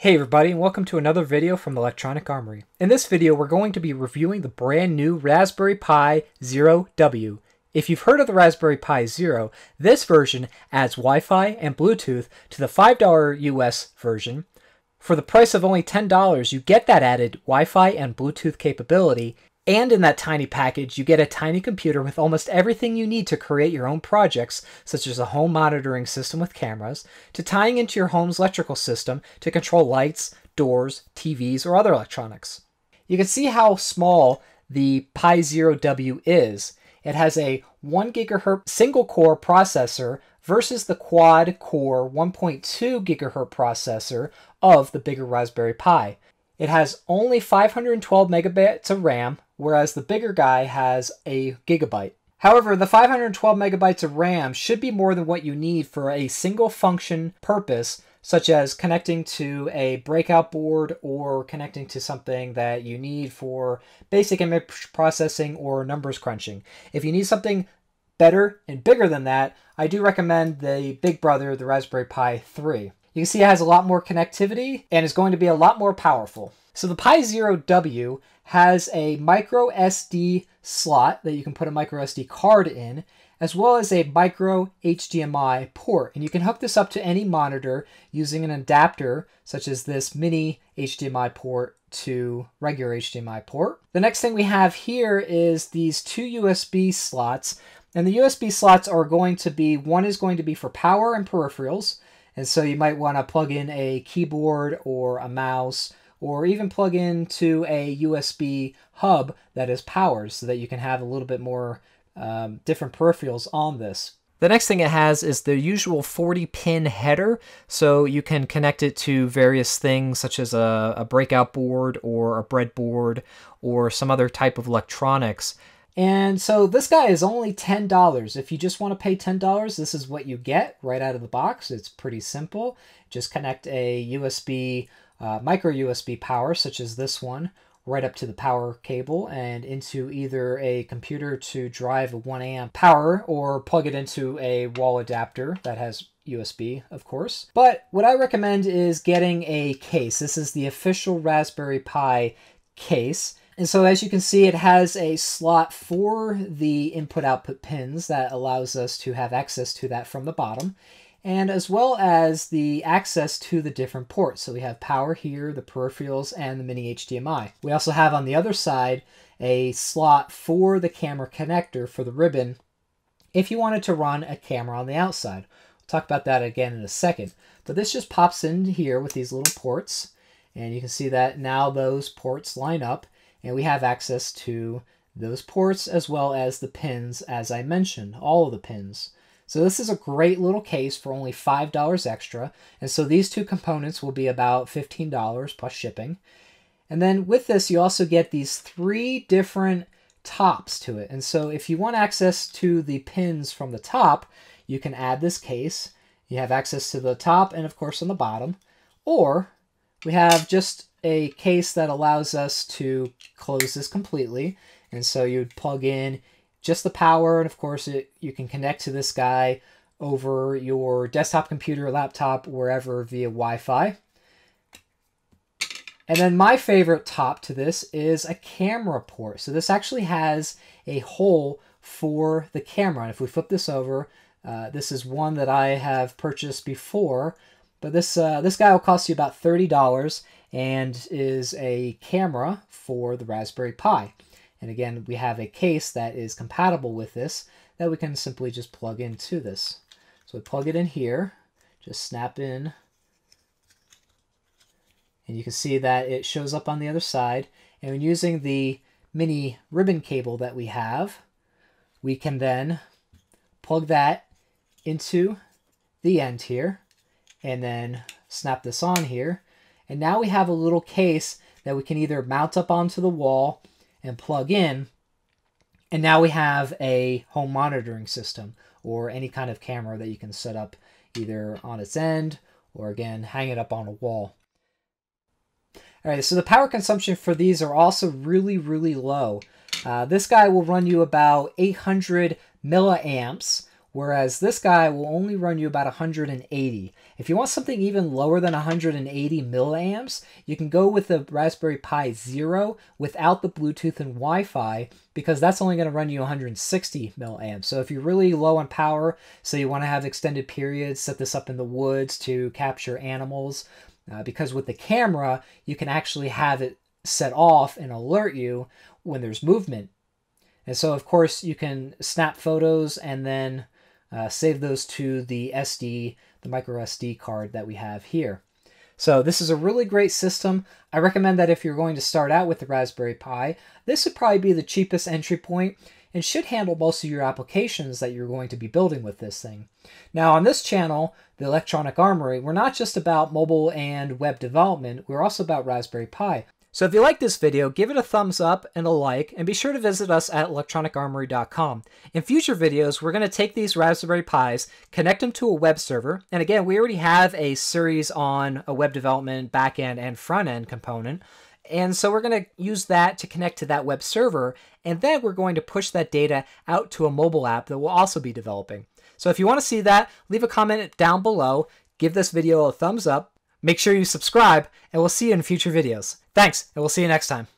Hey everybody and welcome to another video from Electronic Armory. In this video we're going to be reviewing the brand new Raspberry Pi Zero W. If you've heard of the Raspberry Pi Zero, this version adds Wi-Fi and Bluetooth to the $5 US version. For the price of only $10 you get that added Wi-Fi and Bluetooth capability and in that tiny package, you get a tiny computer with almost everything you need to create your own projects, such as a home monitoring system with cameras, to tying into your home's electrical system to control lights, doors, TVs, or other electronics. You can see how small the Pi Zero W is. It has a 1 gigahertz single core processor versus the quad core 1.2 gigahertz processor of the bigger Raspberry Pi. It has only 512 megabytes of RAM, whereas the bigger guy has a gigabyte. However, the 512 megabytes of RAM should be more than what you need for a single function purpose, such as connecting to a breakout board or connecting to something that you need for basic image processing or numbers crunching. If you need something better and bigger than that, I do recommend the big brother, the Raspberry Pi 3. You can see it has a lot more connectivity and is going to be a lot more powerful. So the Pi Zero W has a micro SD slot that you can put a micro SD card in, as well as a micro HDMI port. And you can hook this up to any monitor using an adapter, such as this mini HDMI port to regular HDMI port. The next thing we have here is these two USB slots. And the USB slots are going to be, one is going to be for power and peripherals, and so you might want to plug in a keyboard or a mouse or even plug into a USB hub that is powered so that you can have a little bit more um, different peripherals on this. The next thing it has is the usual 40 pin header, so you can connect it to various things such as a, a breakout board or a breadboard or some other type of electronics. And so this guy is only $10. If you just want to pay $10, this is what you get right out of the box. It's pretty simple. Just connect a USB, uh, micro USB power, such as this one, right up to the power cable and into either a computer to drive a 1 amp power or plug it into a wall adapter that has USB, of course. But what I recommend is getting a case. This is the official Raspberry Pi case. And so as you can see, it has a slot for the input output pins that allows us to have access to that from the bottom, and as well as the access to the different ports. So we have power here, the peripherals, and the mini HDMI. We also have on the other side a slot for the camera connector for the ribbon if you wanted to run a camera on the outside. We'll talk about that again in a second. But this just pops in here with these little ports, and you can see that now those ports line up and we have access to those ports as well as the pins as I mentioned, all of the pins. So this is a great little case for only $5 extra. And so these two components will be about $15 plus shipping. And then with this, you also get these three different tops to it. And so if you want access to the pins from the top, you can add this case. You have access to the top and of course on the bottom. Or we have just a case that allows us to close this completely. And so you'd plug in just the power, and of course it, you can connect to this guy over your desktop computer, laptop, wherever via Wi-Fi. And then my favorite top to this is a camera port. So this actually has a hole for the camera. And if we flip this over, uh, this is one that I have purchased before, but this uh, this guy will cost you about $30 and is a camera for the Raspberry Pi. And again, we have a case that is compatible with this that we can simply just plug into this. So we plug it in here, just snap in, and you can see that it shows up on the other side. And when using the mini ribbon cable that we have, we can then plug that into the end here and then snap this on here and now we have a little case that we can either mount up onto the wall and plug in. And now we have a home monitoring system or any kind of camera that you can set up either on its end or again, hang it up on a wall. All right, so the power consumption for these are also really, really low. Uh, this guy will run you about 800 milliamps, whereas this guy will only run you about 180. If you want something even lower than 180 milliamps, you can go with the Raspberry Pi Zero without the Bluetooth and Wi-Fi because that's only going to run you 160 milliamps. So if you're really low on power, so you want to have extended periods, set this up in the woods to capture animals, uh, because with the camera, you can actually have it set off and alert you when there's movement. And so, of course, you can snap photos and then uh, save those to the SD, the micro SD card that we have here. So this is a really great system. I recommend that if you're going to start out with the Raspberry Pi, this would probably be the cheapest entry point and should handle most of your applications that you're going to be building with this thing. Now on this channel, the Electronic Armory, we're not just about mobile and web development, we're also about Raspberry Pi. So if you like this video, give it a thumbs up and a like, and be sure to visit us at electronicarmory.com. In future videos, we're going to take these Raspberry Pis, connect them to a web server, and again, we already have a series on a web development backend and front end component, and so we're going to use that to connect to that web server, and then we're going to push that data out to a mobile app that we'll also be developing. So if you want to see that, leave a comment down below, give this video a thumbs up, Make sure you subscribe, and we'll see you in future videos. Thanks, and we'll see you next time.